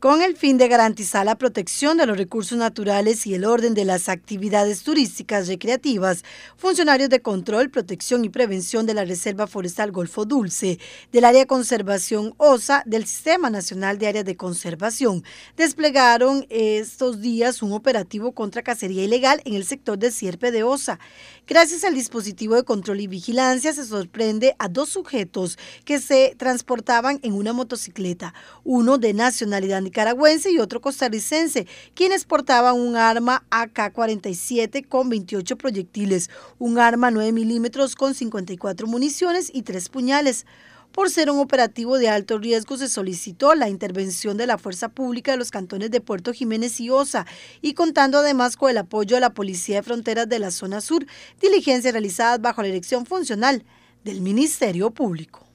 Con el fin de garantizar la protección de los recursos naturales y el orden de las actividades turísticas recreativas, funcionarios de control, protección y prevención de la Reserva Forestal Golfo Dulce, del Área de Conservación OSA, del Sistema Nacional de Áreas de Conservación, desplegaron estos días un operativo contra cacería ilegal en el sector de Sierpe de OSA. Gracias al dispositivo de control y vigilancia, se sorprende a dos sujetos que se transportaban en una motocicleta, uno de nacionalidad nicaragüense y otro costarricense, quienes portaban un arma AK-47 con 28 proyectiles, un arma 9 milímetros con 54 municiones y tres puñales. Por ser un operativo de alto riesgo, se solicitó la intervención de la Fuerza Pública de los cantones de Puerto Jiménez y Osa, y contando además con el apoyo de la Policía de Fronteras de la Zona Sur, diligencias realizadas bajo la dirección funcional del Ministerio Público.